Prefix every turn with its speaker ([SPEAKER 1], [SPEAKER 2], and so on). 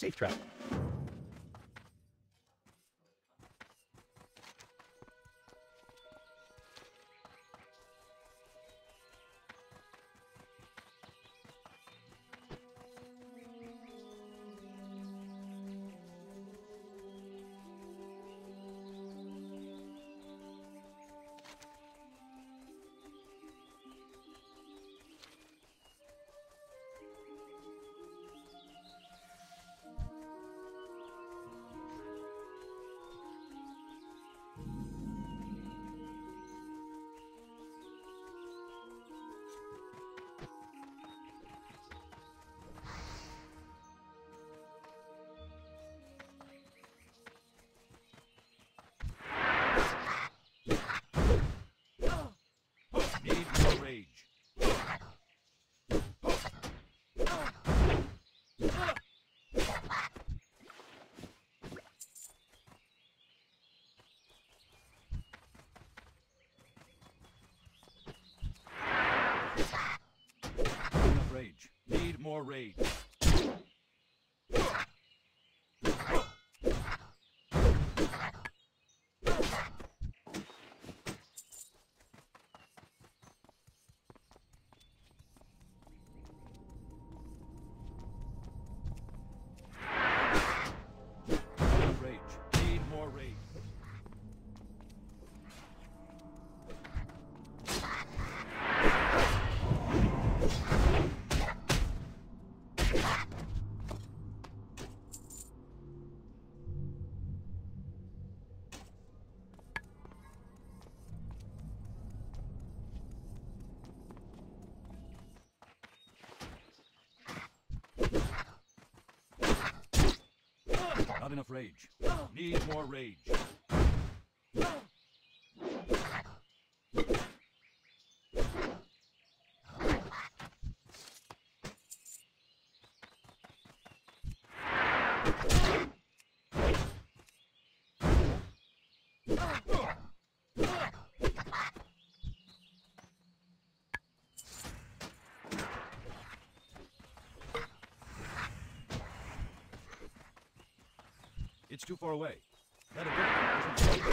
[SPEAKER 1] Safe travel.
[SPEAKER 2] Enough rage. Need more rage. Not enough rage. Need more rage. It's too far away. Let it go.